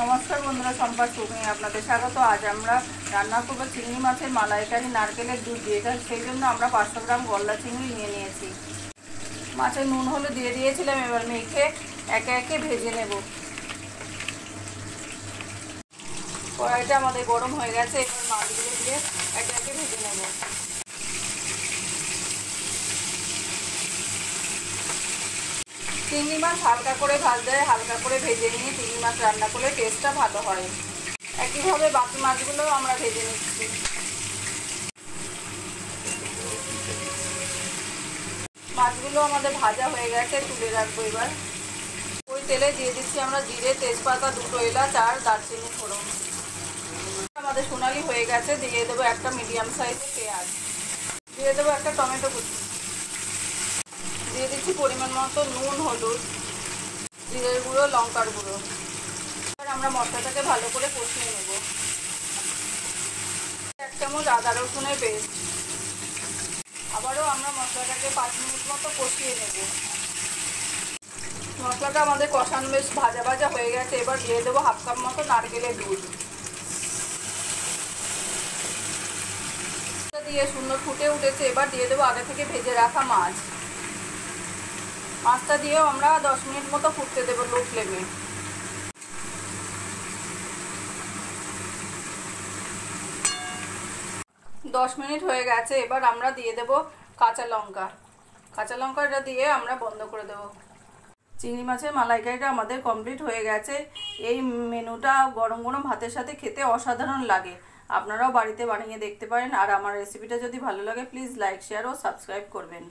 নমস্কার বন্ধুরা, সম্পাদ কুকিং আপনাদের স্বাগত। আজ আমরা রান্না করব চিংড়ি মাছের মালাইকারি নারকেলের দুধ দিয়ে। এটা সেই জন্য আমরা পাঁচশো গ্রাম গলদা চিংড়ি নিয়ে নিয়েছি। মাছের নুন হলে দিয়ে দিয়েছিলাম, এবার মেখে একে একে ভেজে নেব। কড়াইটা আমাদের গরম হয়ে গেছে, এবার মাছগুলো দিয়ে একে একে ভেজে নেব। চিংড়ি মাছ হালকা করে ভাজলে হালকা করে ভেজে নিয়ে চিংড়ি মাছ রান্না করলে টেস্টটা ভালো হয়। একইভাবে বাকি মাছগুলোও আমরা ভেজে নিচ্ছি। মাছগুলো আমাদের ভাজা হয়ে গেছে, তুলে রাখব এবার। ওই তেলে দিয়ে দিচ্ছি আমরা জিরে, তেজপাতা, দুটো এলাচ আর দারচিনি ফোড়ন। আমাদের সোনালি হয়ে গেছে, দিয়ে দেবো একটা মিডিয়াম সাইজের পেঁয়াজ। দিয়ে দেবো একটা টমেটো কুচি। দিচ্ছি পরিমাণ মতো নুন, হলুদ, জিরের গুঁড়ো, লঙ্কার গুঁড়ো। এবার আমরা মশলাটাকে ভালো করে কষিয়ে নেব। এক চামচ আদা রসুনের পেস্ট। আবারও আমরা মশলাটাকে পাঁচ মিনিট মতো কষিয়ে নেব। মশলাটা আমাদের কষানো বেশ ভাজা ভাজা হয়ে গেছে। এবার দিয়ে দেবো হাফ কাপ মতো নারকেলের দুধ দিয়ে সুন্দর ফুটে উঠেছে। এবার দিয়ে দেবো আগে থেকে ভেজে রাখা মাছ। মাছটা দিয়েও আমরা দশ মিনিট মতো ফুটতে দেবো লো ফ্লেমে দশ মিনিট হয়ে গেছে, এবার আমরা দিয়ে দেব কাঁচা লঙ্কা। কাঁচা লঙ্কাটা দিয়ে আমরা বন্ধ করে দেব। চিংড়ি মাছের মালাইকারিটা আমাদের কমপ্লিট হয়ে গেছে। এই মেনুটা গরম গরম ভাতের সাথে খেতে অসাধারণ লাগে। আপনারাও বাড়িতে বানিয়ে দেখতে পারেন। আর আমার রেসিপিটা যদি ভালো লাগে প্লিজ লাইক শেয়ার ও সাবস্ক্রাইব করবেন।